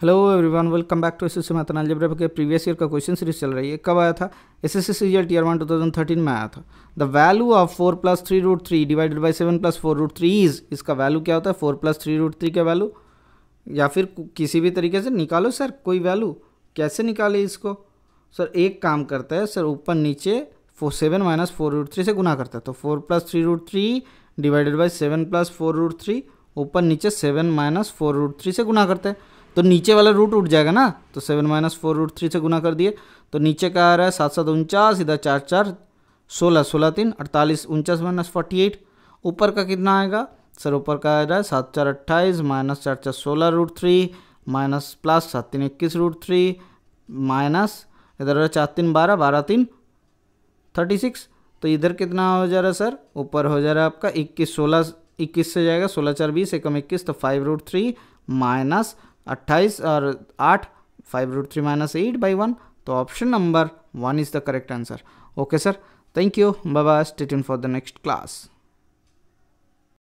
Hello everyone welcome back to S S Maithon algebra के previous year का question series चल रही है। कब आया था? S S S result year one two thousand thirteen में आया था। The value of four plus three root three divided by seven plus four root three is इसका वैल्यू क्या होता है? Four plus three root three का value या फिर किसी भी तरीके से निकालो सर, कोई वैल्यू कैसे निकाले इसको? सर, एक काम करता है, सर, ऊपर नीचे four seven minus four root three से गुना करता है। तो four plus three root three divided by seven plus four root three ऊपर नीचे seven minus four root three से गुना करते हैं। तो नीचे वाला रूट उठ जाएगा ना? तो seven minus four root three से गुना कर दिए। तो नीचे का आ रहा है सात सात उनचास, इधर चार चार, सोलह सोलह तीन, अड़तालीस, उनचास माइनस फोर्टी एट ऊपर का कितना आएगा? सर, ऊपर का आ रहा है सात चार अट्ठाईस माइनस चार चार सोलह रूट थ्री माइनस प्लस सात तीन इक्कीस रूट थ्री माइनस इधर चार तीन बारह बारह तीन थर्टी सिक्स तो इधर कितना हो जा रहा है सर? ऊपर हो जा रहा है आपका इक्कीस, सोलह, इक्कीस से जाएगा, सोलह चार बीस एकम इक्कीस तो फाइव रूट थ्री माइनस अट्ठाईस और आठ five root three minus eight by one तो option number one is the correct answer okay sir thank you bye bye stay tune for the next class